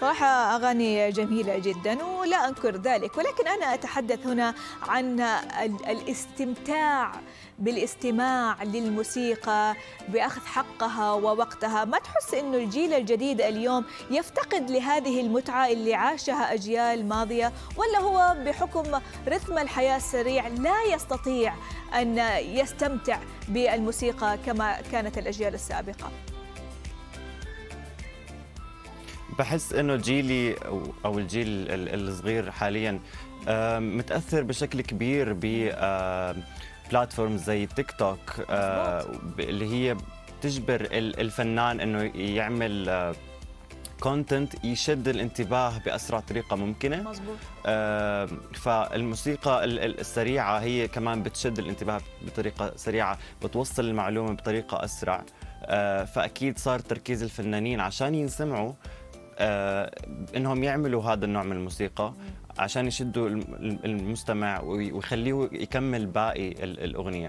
صراحة أغاني جميلة جدا ولا أنكر ذلك ولكن أنا أتحدث هنا عن الاستمتاع بالاستماع للموسيقى بأخذ حقها ووقتها. ما تحس أنه الجيل الجديد اليوم يفتقد لهذه المتعة اللي عاشها أجيال ماضية ولا هو بحكم رتم الحياة السريع لا يستطيع أن يستمتع بالموسيقى كما كانت الأجيال السابقة؟ بحس إنه جيلي أو الجيل الصغير حاليا متأثر بشكل كبير ب platforms زي تيك توك اللي هي تجبر الفنان إنه يعمل content يشد الانتباه بأسرع طريقة ممكنة. مزبوط. آه فالموسيقى السريعة هي كمان بتشد الانتباه بطريقة سريعة بتوصل المعلومة بطريقة أسرع. آه فأكيد صار تركيز الفنانين عشان ينسمعوا آه إنهم يعملوا هذا النوع من الموسيقى عشان يشدوا المستمع ويخليه يكمل باقي الأغنية.